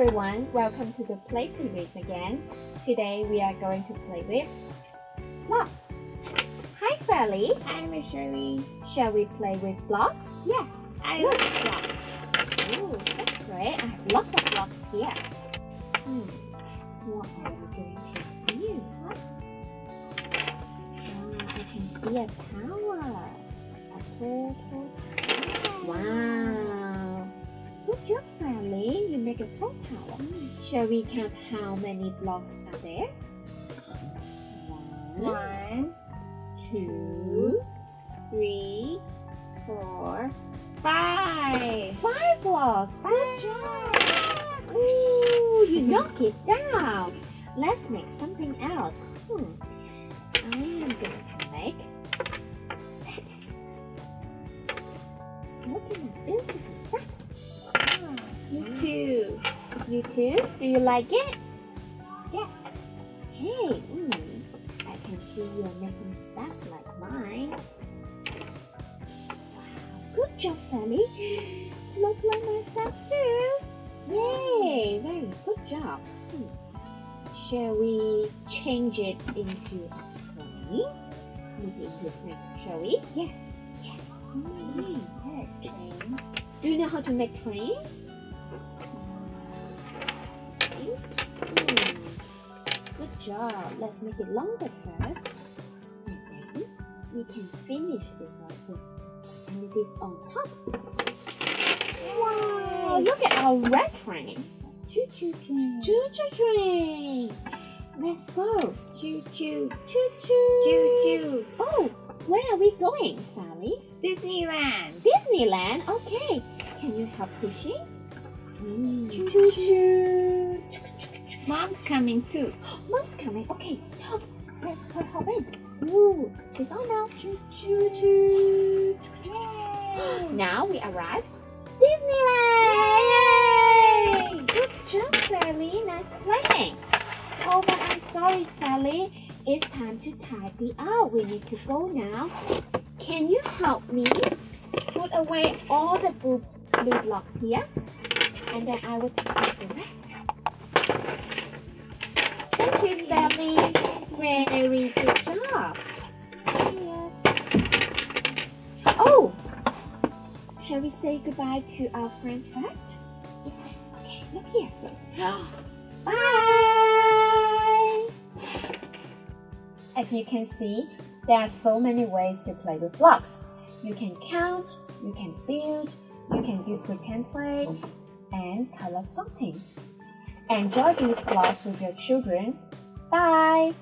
everyone, welcome to the play series again. Today we are going to play with blocks. Hi Sally, Hi, Miss Shirley. shall we play with blocks? Yes, I love blocks. Ooh, that's great. I have lots of blocks here. Hmm, what are we going to do? Ah, I can see a tower. A purple Wow. Sally. You make a tall tower. Shall we count how many blocks are there? One, One, two, three, four, five. five blocks. Good job. Ooh, you knock it down. Let's make something else. Hmm. I am going to make steps. Look at my beautiful steps. Me too. You too? Do you like it? Yeah. Hey, mm, I can see you're making steps like mine. Wow, good job, Sally. Look like my steps too. Yay, very good job. Hmm. Shall we change it into a train? Make it into a train, shall we? Yes. Yes. Mm, good train. Do you know how to make trains? Hmm. Good job. Let's make it longer first. And then we can finish this off with and this on top. Wow! Look at our red train. Choo choo train. Choo choo train. Let's go. choo choo. Choo choo. Choo choo. Oh, where are we going, Sally? Disneyland. Disneyland. Okay. Can you help pushing? Choo Choo choo. choo. Mom's coming too. Mom's coming. Okay, stop. Let her hop in. Ooh, she's on now. Choo choo choo. Yay. Now we arrive. Disneyland! Yay! Good job, Sally. Nice playing. Oh, but I'm sorry, Sally. It's time to tidy out. We need to go now. Can you help me put away all the blue, blue blocks here? And then I will take out the rest. Thank you, Sally. Very good job. Oh, shall we say goodbye to our friends first? Okay, look here. Bye. As you can see, there are so many ways to play with blocks. You can count, you can build, you can do pretend play, and color sorting. Enjoy these blocks with your children. Bye!